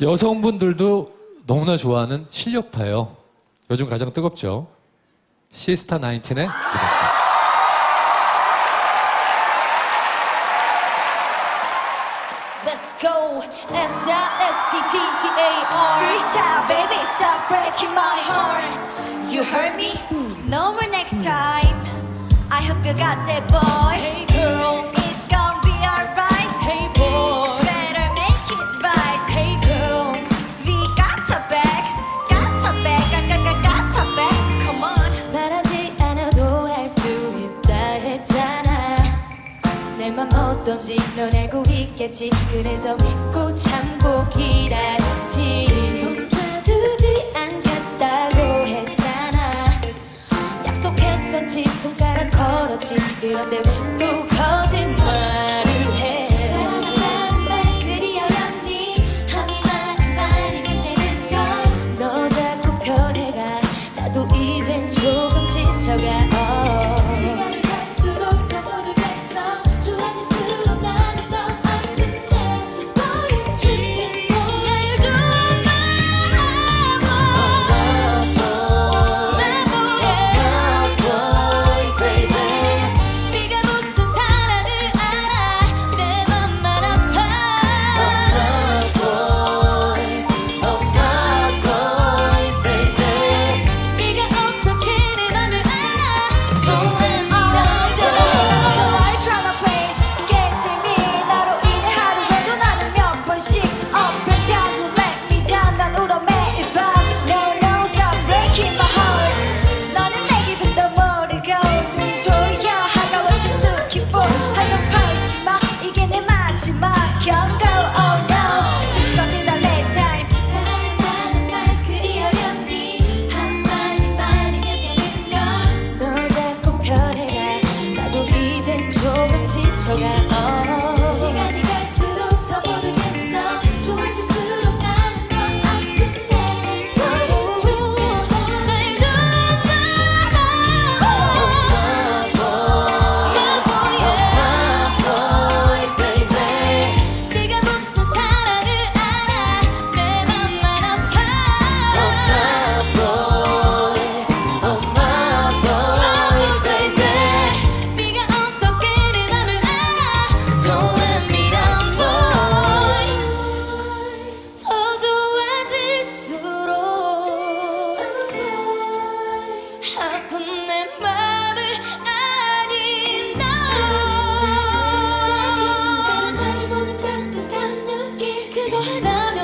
여성분들도 너무나 좋아하는 실력파예요. 요즘 가장 뜨겁죠. 시스타 19의 무대입니다. Let's go S-I-S-T-T-T-A-R Freestyle, baby, stop breaking my heart. You heard me? No more next time. I hope you got that, boy. Hey girls 내 맘 어떤지 넌 알고 있겠지. 그래서 믿고 참고 기다렸지. 두지 않겠다고 했잖아. 약속했었지. 손가락 걸었지. 그런데 왜또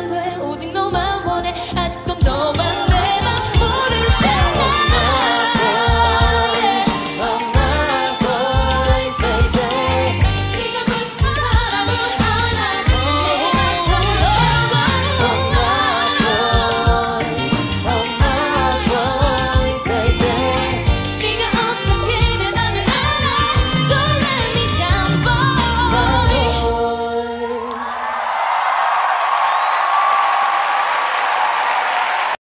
안 돼 오직 너만 원해? 아직도